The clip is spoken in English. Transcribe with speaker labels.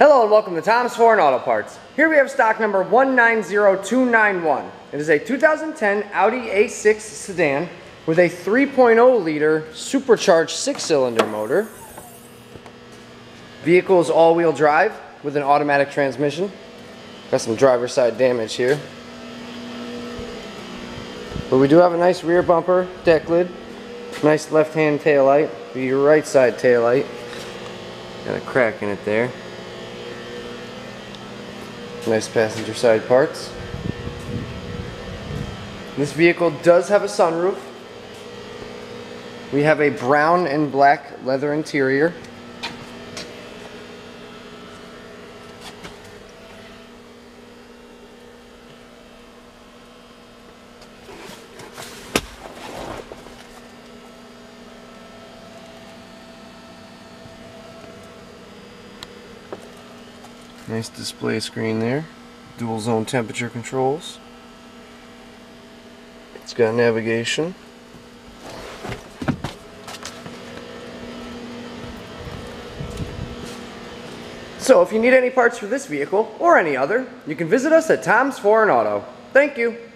Speaker 1: Hello and welcome to Tom's Foreign Auto Parts. Here we have stock number 190291. It is a 2010 Audi A6 sedan with a 3.0 liter supercharged six cylinder motor. Vehicle is all wheel drive with an automatic transmission. Got some driver side damage here. But we do have a nice rear bumper, deck lid, nice left hand tail light, your right side tail light. Got a crack in it there. Nice passenger side parts. This vehicle does have a sunroof. We have a brown and black leather interior. Nice display screen there. Dual zone temperature controls. It's got navigation. So if you need any parts for this vehicle or any other, you can visit us at Tom's Foreign Auto. Thank you.